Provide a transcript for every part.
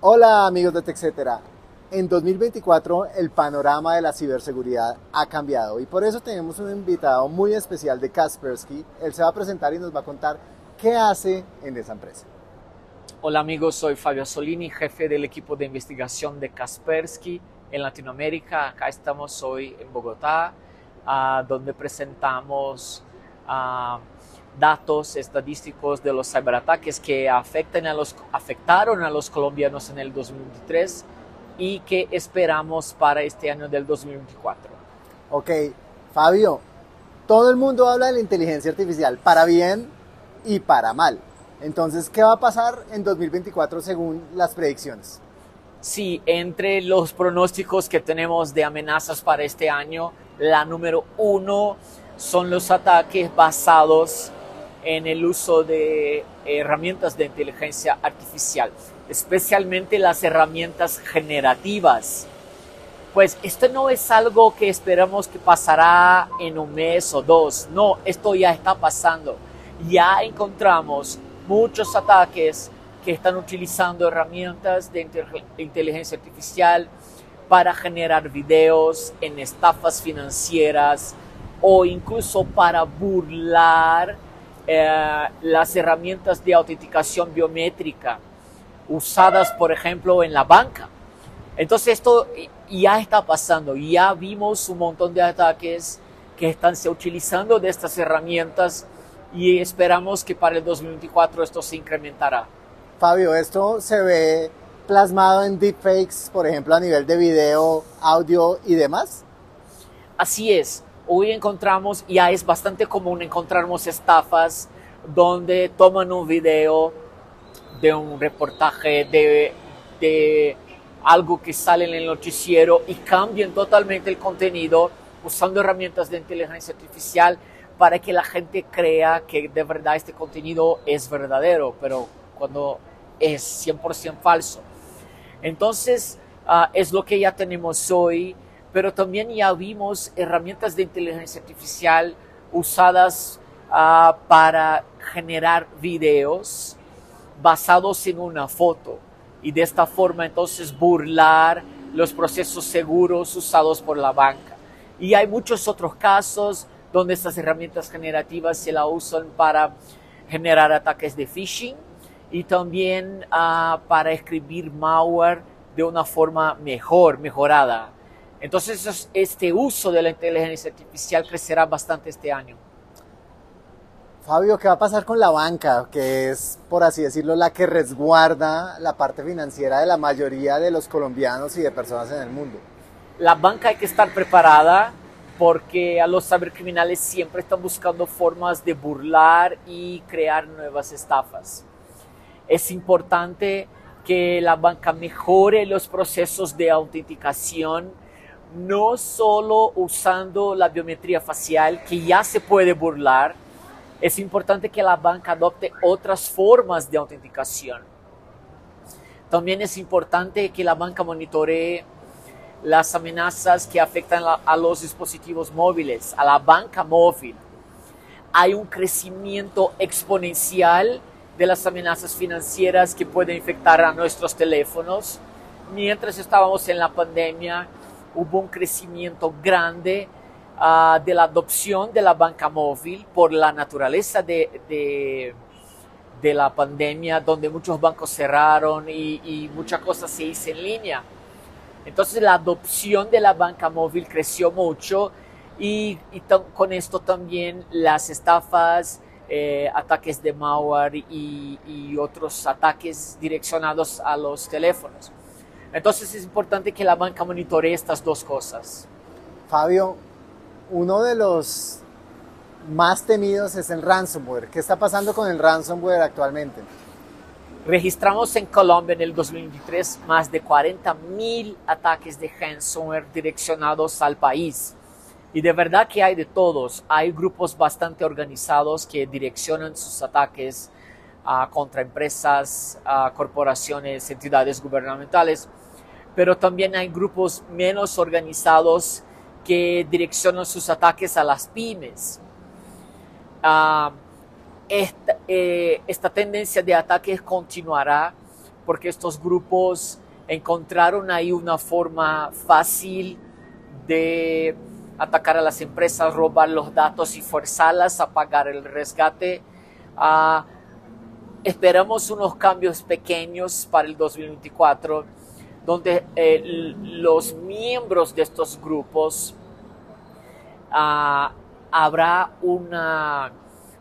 Hola amigos de TechCetera. En 2024 el panorama de la ciberseguridad ha cambiado y por eso tenemos un invitado muy especial de Kaspersky. Él se va a presentar y nos va a contar qué hace en esa empresa. Hola amigos, soy Fabio Solini, jefe del equipo de investigación de Kaspersky en Latinoamérica. Acá estamos hoy en Bogotá, uh, donde presentamos uh, datos estadísticos de los ciberataques que afectan a los, afectaron a los colombianos en el 2023 y que esperamos para este año del 2024. Ok, Fabio, todo el mundo habla de la inteligencia artificial, para bien y para mal. Entonces, ¿qué va a pasar en 2024 según las predicciones? Sí, entre los pronósticos que tenemos de amenazas para este año, la número uno son los ataques basados en el uso de herramientas de inteligencia artificial, especialmente las herramientas generativas. Pues esto no es algo que esperamos que pasará en un mes o dos, no, esto ya está pasando. Ya encontramos muchos ataques que están utilizando herramientas de inteligencia artificial para generar videos en estafas financieras o incluso para burlar eh, las herramientas de autenticación biométrica usadas, por ejemplo, en la banca. Entonces esto ya está pasando, ya vimos un montón de ataques que están se utilizando de estas herramientas y esperamos que para el 2024 esto se incrementará. Fabio, esto se ve plasmado en deepfakes, por ejemplo, a nivel de video, audio y demás. Así es. Hoy encontramos, ya es bastante común encontrarnos estafas donde toman un video de un reportaje, de, de algo que sale en el noticiero y cambian totalmente el contenido usando herramientas de inteligencia artificial para que la gente crea que de verdad este contenido es verdadero, pero cuando es 100% falso. Entonces, uh, es lo que ya tenemos hoy, pero también ya vimos herramientas de inteligencia artificial usadas uh, para generar videos basados en una foto y de esta forma entonces burlar los procesos seguros usados por la banca. Y hay muchos otros casos donde estas herramientas generativas se la usan para generar ataques de phishing y también uh, para escribir malware de una forma mejor, mejorada. Entonces este uso de la inteligencia artificial crecerá bastante este año. Fabio, ¿qué va a pasar con la banca, que es, por así decirlo, la que resguarda la parte financiera de la mayoría de los colombianos y de personas en el mundo? La banca hay que estar preparada porque a los cibercriminales siempre están buscando formas de burlar y crear nuevas estafas. Es importante que la banca mejore los procesos de autenticación, no solo usando la biometría facial, que ya se puede burlar, es importante que la banca adopte otras formas de autenticación. También es importante que la banca monitoree las amenazas que afectan a los dispositivos móviles, a la banca móvil. Hay un crecimiento exponencial de las amenazas financieras que pueden infectar a nuestros teléfonos. Mientras estábamos en la pandemia, hubo un crecimiento grande uh, de la adopción de la banca móvil por la naturaleza de, la pandemia, donde muchos bancos cerraron y, muchas cosas se hizo en línea. Entonces la adopción de la banca móvil creció mucho y, con esto también las estafas, eh, ataques de malware y, otros ataques direccionados a los teléfonos. Entonces es importante que la banca monitoree estas dos cosas. Fabio, uno de los más temidos es el ransomware. ¿Qué está pasando con el ransomware actualmente? Registramos en Colombia en el 2023 más de 40 mil ataques de ransomware direccionados al país. Y de verdad que hay de todos. Hay grupos bastante organizados que direccionan sus ataques uh, contra empresas, uh, corporaciones, entidades gubernamentales. Pero también hay grupos menos organizados que direccionan sus ataques a las pymes. Esta, eh, esta tendencia de ataques continuará porque estos grupos encontraron ahí una forma fácil de atacar a las empresas, robar los datos y forzarlas a pagar el rescate. Ah, esperamos unos cambios pequeños para el 2024, donde eh, los miembros de estos grupos ah, habrá una,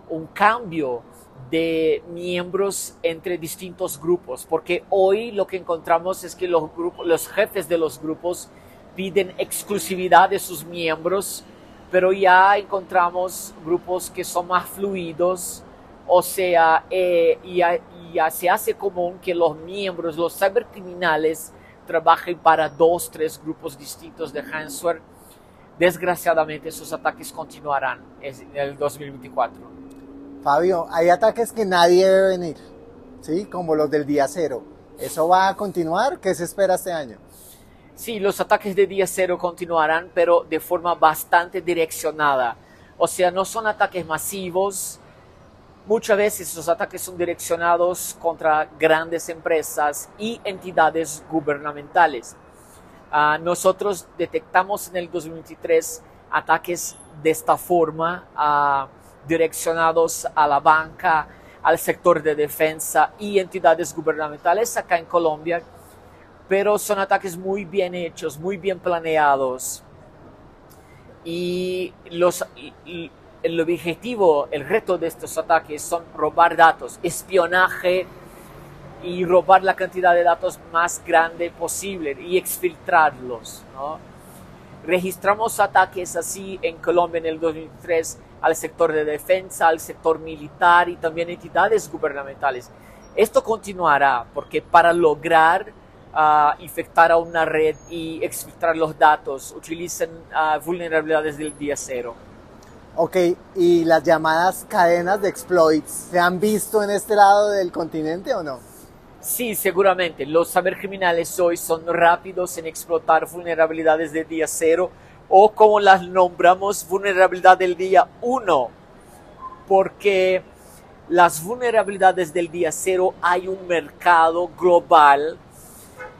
un cambio de miembros entre distintos grupos, porque hoy lo que encontramos es que los, grupos, los jefes de los grupos piden exclusividad de sus miembros, pero ya encontramos grupos que son más fluidos, o sea, eh, ya, ya, se hace común que los miembros, los cibercriminales, trabajen para dos, tres grupos distintos de ransomware. Desgraciadamente, esos ataques continuarán en el 2024. Fabio, hay ataques que nadie debe venir, ¿sí? Como los del día cero. ¿Eso va a continuar? ¿Qué se espera este año? Sí, los ataques de día cero continuarán, pero de forma bastante direccionada. O sea, no son ataques masivos. Muchas veces los ataques son direccionados contra grandes empresas y entidades gubernamentales. Uh, nosotros detectamos en el 2023 ataques de esta forma, uh, direccionados a la banca, al sector de defensa y entidades gubernamentales acá en Colombia pero son ataques muy bien hechos, muy bien planeados. Y los, el objetivo, el reto de estos ataques son robar datos, espionaje y robar la cantidad de datos más grande posible y exfiltrarlos. ¿no? Registramos ataques así en Colombia en el 2003 al sector de defensa, al sector militar y también entidades gubernamentales. Esto continuará porque para lograr a infectar a una red y exfiltrar los datos, utilizan uh, vulnerabilidades del día cero. Ok, ¿y las llamadas cadenas de exploits se han visto en este lado del continente o no? Sí, seguramente. Los cibercriminales hoy son rápidos en explotar vulnerabilidades del día cero o como las nombramos vulnerabilidad del día uno, porque las vulnerabilidades del día cero hay un mercado global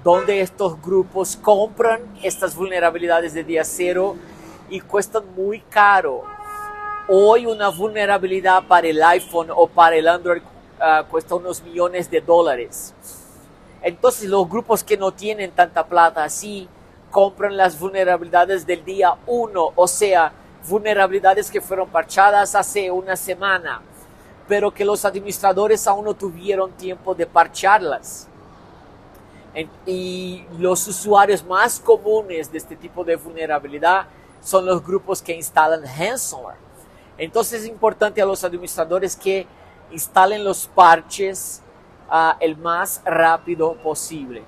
donde estos grupos compran estas vulnerabilidades de día cero y cuestan muy caro. Hoy una vulnerabilidad para el iPhone o para el Android uh, cuesta unos millones de dólares. Entonces los grupos que no tienen tanta plata así compran las vulnerabilidades del día 1, o sea, vulnerabilidades que fueron parchadas hace una semana, pero que los administradores aún no tuvieron tiempo de parcharlas y los usuarios más comunes de este tipo de vulnerabilidad son los grupos que instalan ransomware. Entonces es importante a los administradores que instalen los parches uh, el más rápido posible.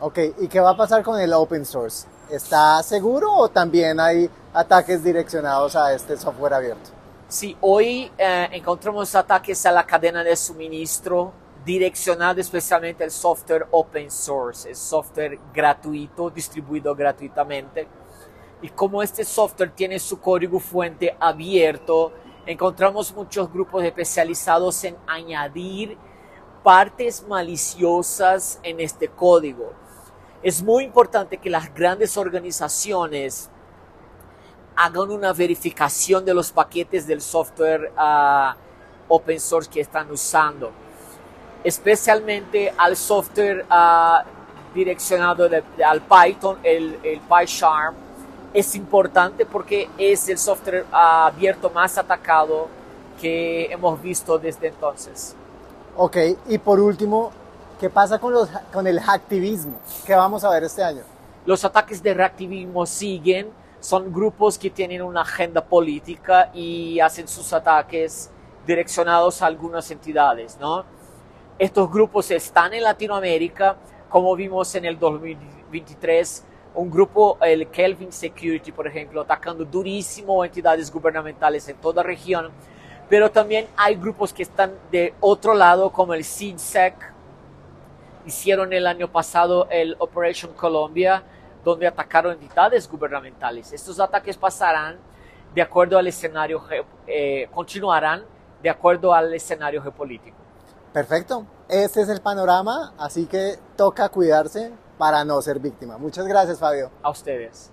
Ok, ¿y qué va a pasar con el open source? ¿Está seguro o también hay ataques direccionados a este software abierto? Sí, hoy eh, encontramos ataques a la cadena de suministro direccionado especialmente al software open source, el software gratuito, distribuido gratuitamente. Y como este software tiene su código fuente abierto, encontramos muchos grupos especializados en añadir partes maliciosas en este código. Es muy importante que las grandes organizaciones hagan una verificación de los paquetes del software uh, open source que están usando especialmente al software uh, direccionado al Python, el, el PyCharm, es importante porque es el software abierto más atacado que hemos visto desde entonces. Ok, y por último, ¿qué pasa con, los, con el hacktivismo? ¿Qué vamos a ver este año? Los ataques de reactivismo siguen, son grupos que tienen una agenda política y hacen sus ataques direccionados a algunas entidades, ¿no? Estos grupos están en Latinoamérica, como vimos en el 2023, un grupo, el Kelvin Security, por ejemplo, atacando durísimo entidades gubernamentales en toda la región, pero también hay grupos que están de otro lado, como el SIDSEC, hicieron el año pasado el Operation Colombia, donde atacaron entidades gubernamentales. Estos ataques pasarán de acuerdo al escenario, eh, continuarán de acuerdo al escenario geopolítico. Perfecto. Este es el panorama, así que toca cuidarse para no ser víctima. Muchas gracias, Fabio. A ustedes.